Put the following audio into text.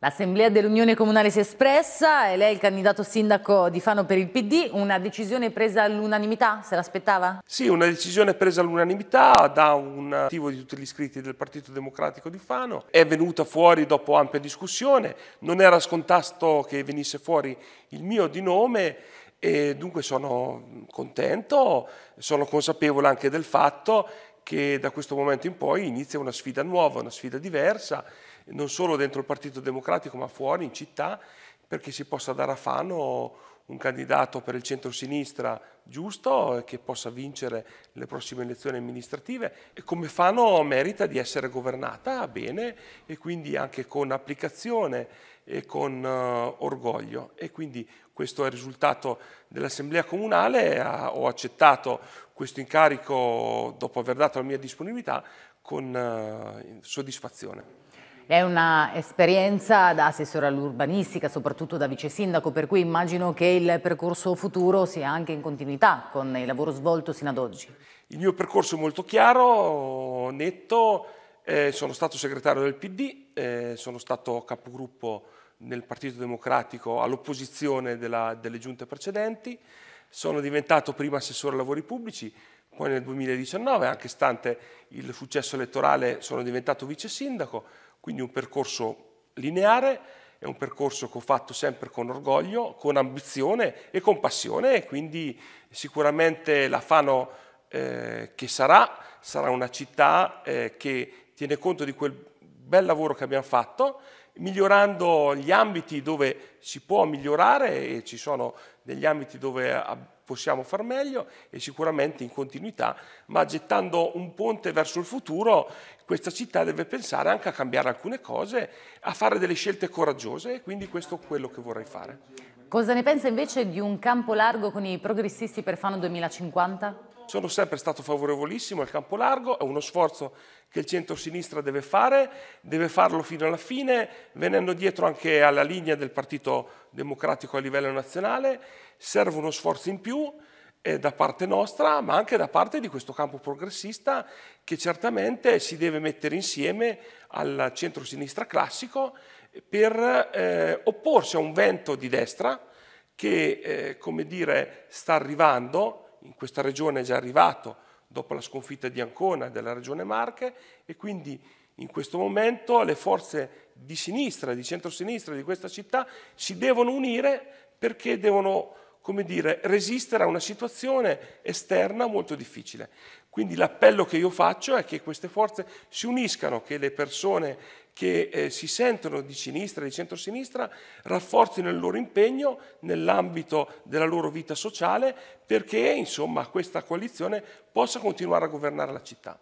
L'Assemblea dell'Unione Comunale si è espressa e lei è il candidato sindaco di Fano per il PD. Una decisione presa all'unanimità? Se l'aspettava? Sì, una decisione presa all'unanimità da un attivo di tutti gli iscritti del Partito Democratico di Fano. È venuta fuori dopo ampia discussione, non era scontato che venisse fuori il mio di nome e dunque sono contento, sono consapevole anche del fatto che da questo momento in poi inizia una sfida nuova, una sfida diversa non solo dentro il Partito Democratico ma fuori, in città, perché si possa dare a Fano un candidato per il centro-sinistra giusto e che possa vincere le prossime elezioni amministrative e come Fano merita di essere governata bene e quindi anche con applicazione e con uh, orgoglio e quindi questo è il risultato dell'assemblea comunale, ho accettato questo incarico dopo aver dato la mia disponibilità con uh, soddisfazione. È un'esperienza da assessore all'urbanistica, soprattutto da vice sindaco, per cui immagino che il percorso futuro sia anche in continuità con il lavoro svolto sino ad oggi. Il mio percorso è molto chiaro, netto, eh, sono stato segretario del PD, eh, sono stato capogruppo nel Partito Democratico all'opposizione delle giunte precedenti, sono diventato prima assessore ai lavori pubblici, poi nel 2019, anche stante il successo elettorale, sono diventato vice sindaco, quindi un percorso lineare, è un percorso che ho fatto sempre con orgoglio, con ambizione e con passione e quindi sicuramente la Fano eh, che sarà, sarà una città eh, che tiene conto di quel bel lavoro che abbiamo fatto, migliorando gli ambiti dove si può migliorare e ci sono degli ambiti dove possiamo far meglio e sicuramente in continuità, ma gettando un ponte verso il futuro, questa città deve pensare anche a cambiare alcune cose, a fare delle scelte coraggiose e quindi questo è quello che vorrei fare. Cosa ne pensa invece di un campo largo con i progressisti per Fano 2050? Sono sempre stato favorevolissimo al campo largo, è uno sforzo che il centro-sinistra deve fare, deve farlo fino alla fine, venendo dietro anche alla linea del Partito Democratico a livello nazionale. Serve uno sforzo in più eh, da parte nostra, ma anche da parte di questo campo progressista che certamente si deve mettere insieme al centro-sinistra classico per eh, opporsi a un vento di destra che, eh, come dire, sta arrivando, in questa regione è già arrivato, dopo la sconfitta di Ancona della regione Marche e quindi in questo momento le forze di sinistra, di centrosinistra di questa città si devono unire perché devono come dire, resistere a una situazione esterna molto difficile. Quindi l'appello che io faccio è che queste forze si uniscano, che le persone che eh, si sentono di sinistra, di centrosinistra, rafforzino il loro impegno nell'ambito della loro vita sociale perché insomma questa coalizione possa continuare a governare la città.